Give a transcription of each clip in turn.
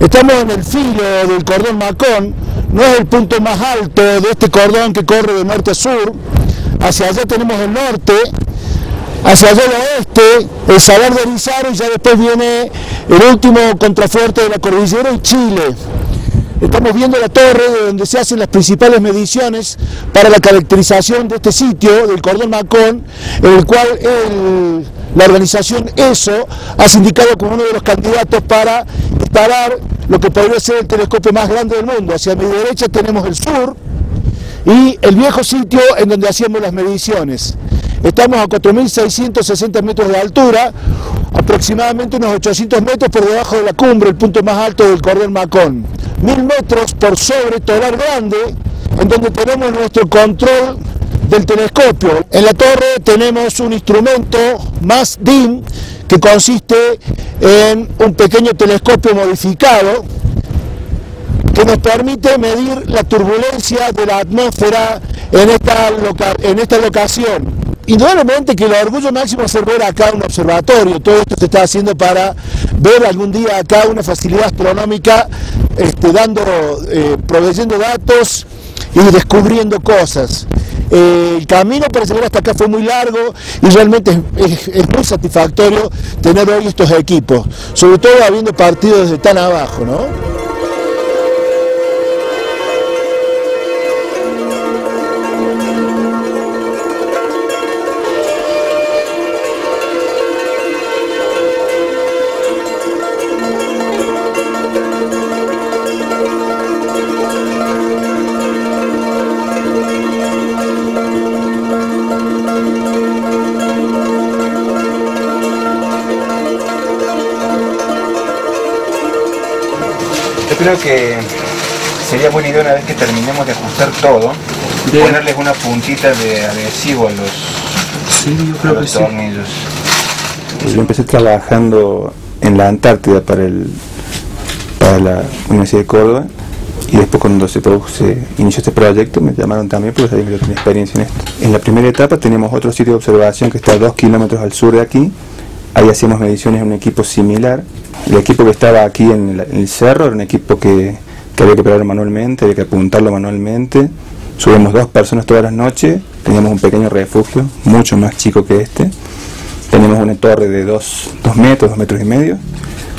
Estamos en el filo del cordón Macón, no es el punto más alto de este cordón que corre de norte a sur, hacia allá tenemos el norte, hacia allá el oeste, el Salar de Rizaro y ya después viene el último contrafuerte de la cordillera y Chile. Estamos viendo la torre de donde se hacen las principales mediciones para la caracterización de este sitio, del cordón Macón, en el cual la organización ESO ha indicado como uno de los candidatos para instalar lo que podría ser el telescopio más grande del mundo. Hacia mi derecha tenemos el sur y el viejo sitio en donde hacíamos las mediciones. Estamos a 4.660 metros de altura, aproximadamente unos 800 metros por debajo de la cumbre, el punto más alto del cordón Macón. Mil metros por sobre Tolar Grande, en donde tenemos nuestro control del telescopio. En la torre tenemos un instrumento más DIM que consiste en un pequeño telescopio modificado que nos permite medir la turbulencia de la atmósfera en esta, en esta locación. Indudablemente que el orgullo máximo es ver acá un observatorio, todo esto se está haciendo para ver algún día acá una facilidad astronómica, este, dando, eh, proveyendo datos y descubriendo cosas. Eh, el camino para llegar hasta acá fue muy largo y realmente es, es, muy satisfactorio tener hoy estos equipos, sobre todo habiendo partido desde tan abajo, ¿no? Creo que sería buena idea una vez que terminemos de ajustar todo, ponerles una puntita de adhesivo a los, sí, yo creo que tornillos. Sí. Yo empecé trabajando en la Antártida para, el, para la Universidad de Córdoba y después cuando se, se inició este proyecto me llamaron también porque sabían que yo tenía experiencia en esto. En la primera etapa teníamos otro sitio de observación que está a dos kilómetros al sur de aquí, ahí hacíamos mediciones en un equipo similar el equipo que estaba aquí en el, cerro era un equipo que, había que operar manualmente, había que apuntarlo manualmente. Subimos dos personas todas las noches, teníamos un pequeño refugio, mucho más chico que este. Tenemos una torre de dos, metros, dos metros y medio.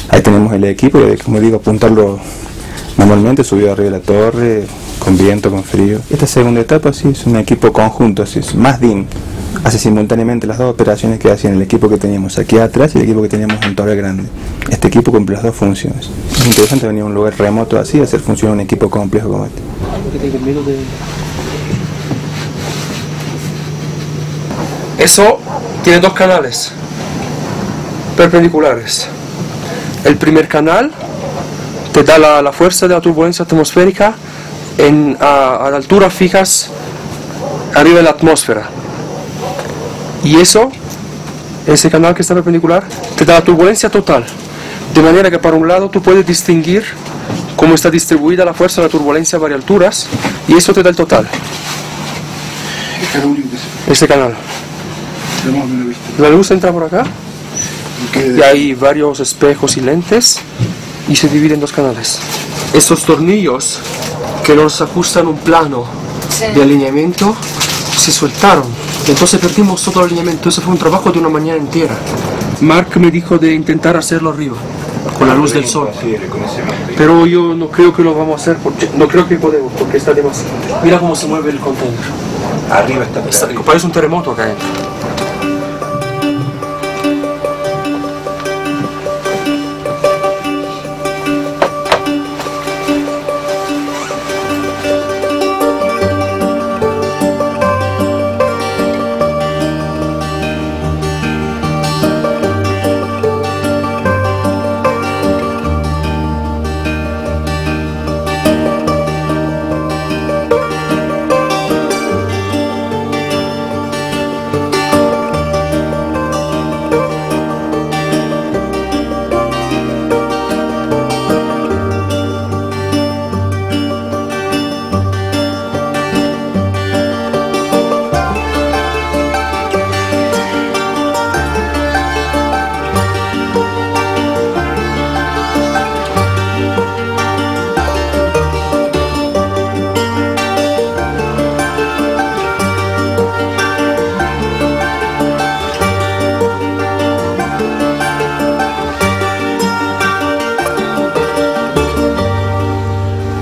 Ahí tenemos el equipo, y como digo, apuntarlo manualmente, subido arriba de la torre, con viento, con frío. Esta segunda etapa sí es un equipo conjunto, así es más DIN hace simultáneamente las dos operaciones que hacían el equipo que teníamos aquí atrás y el equipo que teníamos en Torre Grande. Este equipo cumple las dos funciones. Es interesante venir a un lugar remoto así, hacer funcionar un equipo complejo como este. Eso tiene dos canales perpendiculares. El primer canal te da la, fuerza de la turbulencia atmosférica en, a, a alturas fijas arriba de la atmósfera y eso, ese canal que está perpendicular, te da la turbulencia total. De manera que para un lado tú puedes distinguir cómo está distribuida la fuerza de la turbulencia a varias alturas y eso te da el total. Este canal. La luz entra por acá y hay varios espejos y lentes y se divide en dos canales. Estos tornillos que nos ajustan un plano de alineamiento se soltaron entonces perdimos todo el alineamiento, eso fue un trabajo de una mañana entera. Mark me dijo de intentar hacerlo arriba, con la luz del sol. Pero yo no creo que lo vamos a hacer, porque, no creo que podemos, porque está demasiado. Mira cómo se mueve el contenedor. Arriba está, está Parece un terremoto acá adentro.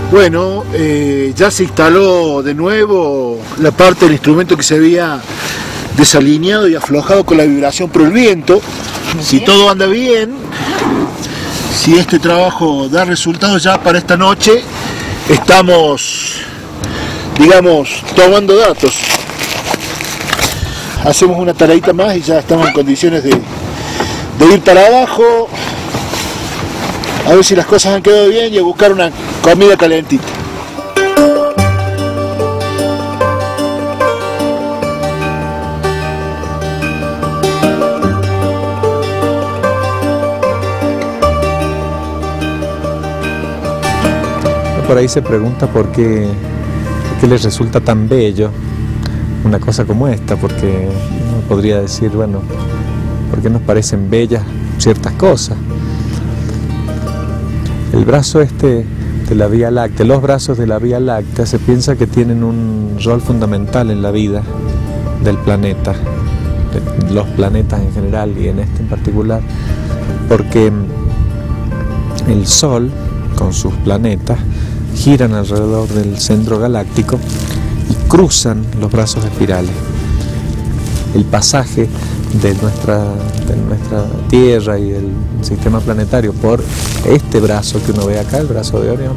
Bueno, eh, ya se instaló de nuevo la parte del instrumento que se había desalineado y aflojado con la vibración por el viento. Si todo anda bien, si este trabajo da resultados ya para esta noche, estamos, digamos, tomando datos. Hacemos una tareita más y ya estamos en condiciones de, de ir para abajo, a ver si las cosas han quedado bien y a buscar una comida calentita. Por ahí se pregunta por qué, por qué les resulta tan bello una cosa como esta, porque uno podría decir, bueno, ¿por qué nos parecen bellas ciertas cosas? El brazo este de la Vía Láctea, los brazos de la Vía Láctea se piensa que tienen un rol fundamental en la vida del planeta, de los planetas en general y en este en particular, porque el Sol con sus planetas giran alrededor del centro galáctico y cruzan los brazos espirales. El pasaje de nuestra, de nuestra Tierra y del sistema planetario por este brazo que uno ve acá, el brazo de Orión,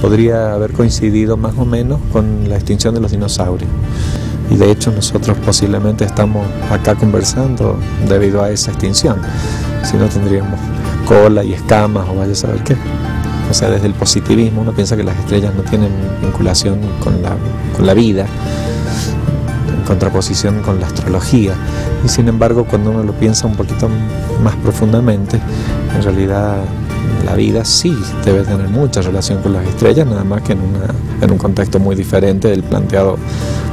podría haber coincidido más o menos con la extinción de los dinosaurios. Y de hecho nosotros posiblemente estamos acá conversando debido a esa extinción. Si no tendríamos cola y escamas o vaya a saber qué. O sea, desde el positivismo uno piensa que las estrellas no tienen vinculación con la, con la vida, contraposición con la astrología. Y sin embargo, cuando uno lo piensa un poquito más profundamente, en realidad la vida sí debe tener mucha relación con las estrellas, nada más que en, una, en un contexto muy diferente del planteado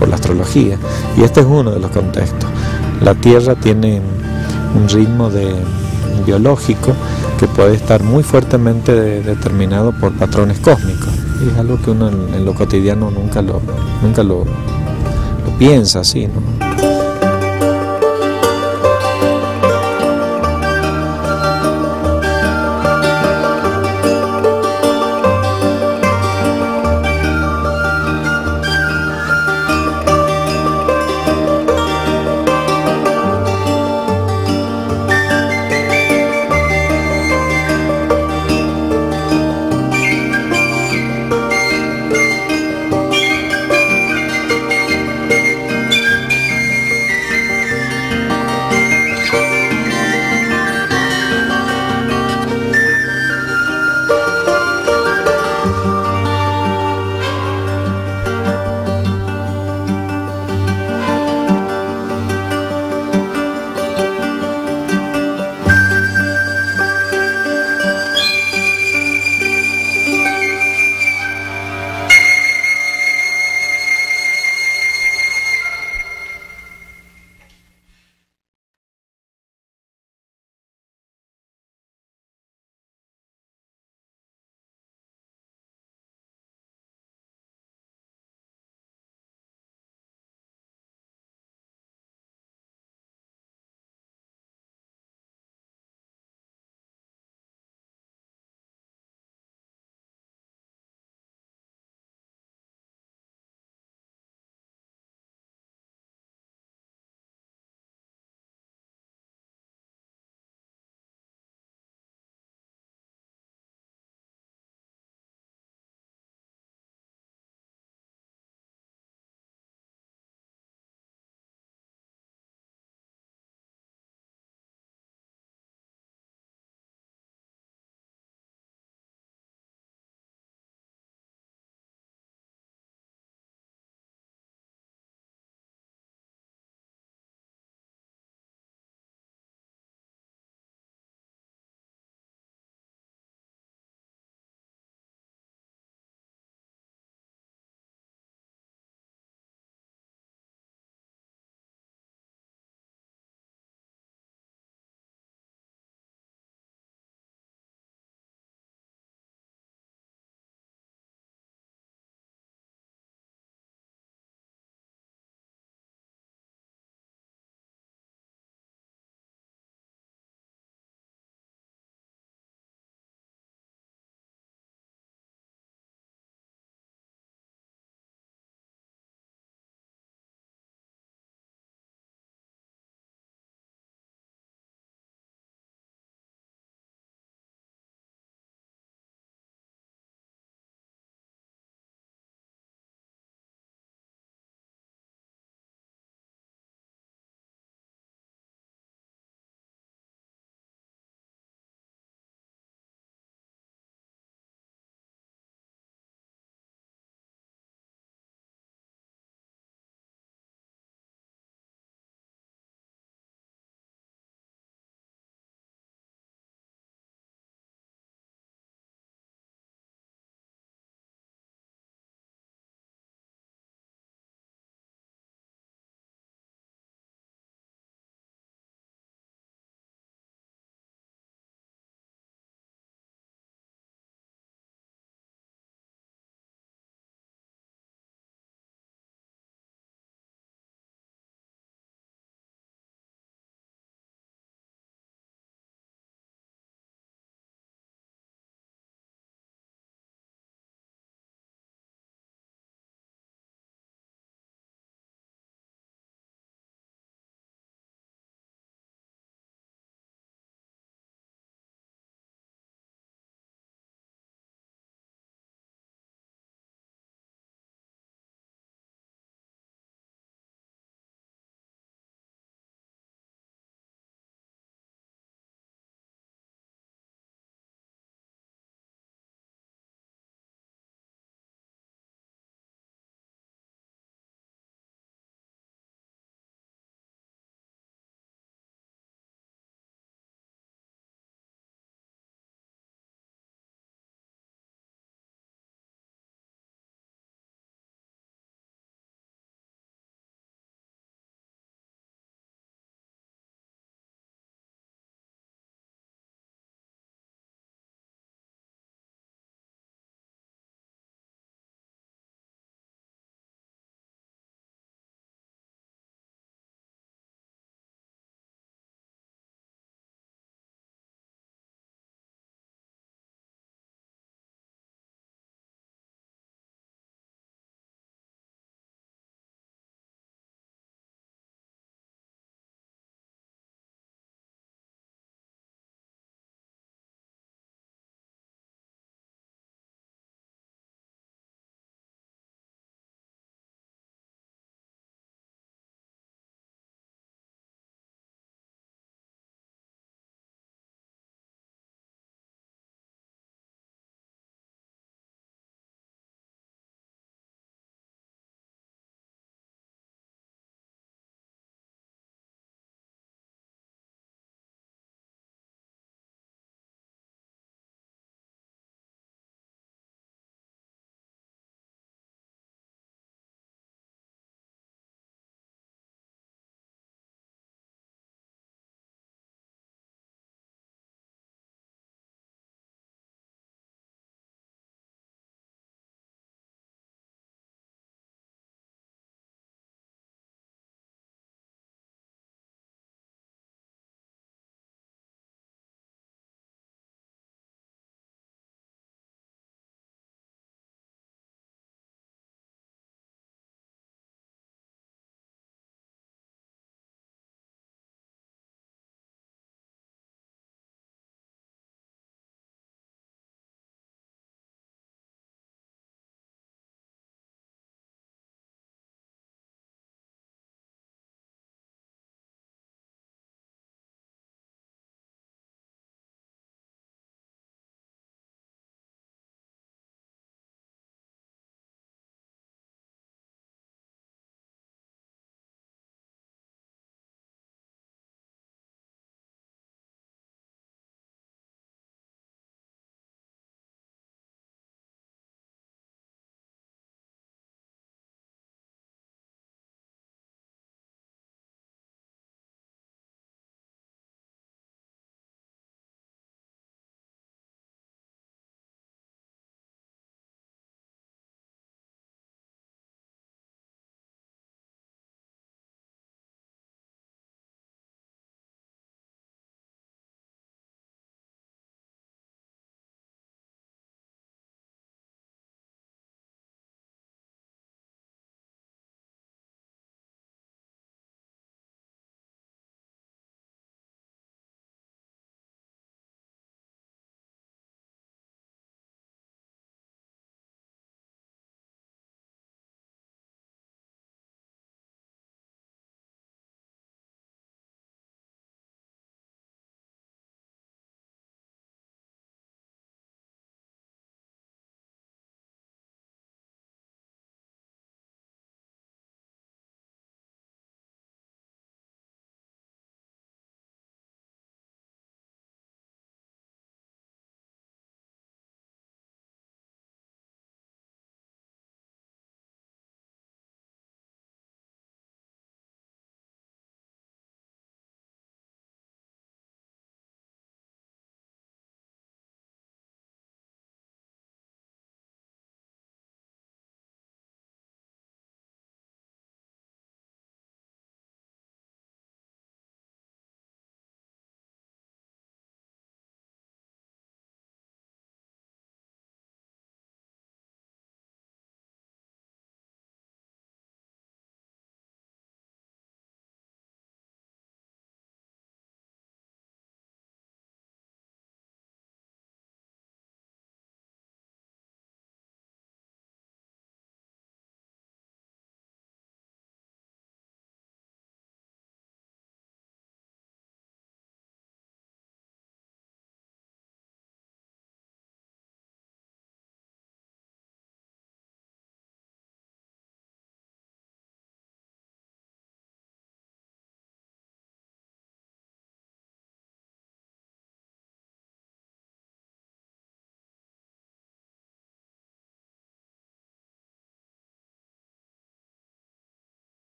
por la astrología. Y este es uno de los contextos. La Tierra tiene un ritmo de, biológico que puede estar muy fuertemente de, determinado por patrones cósmicos. Y es algo que uno en, en lo cotidiano nunca lo, nunca lo piensa así, ¿no?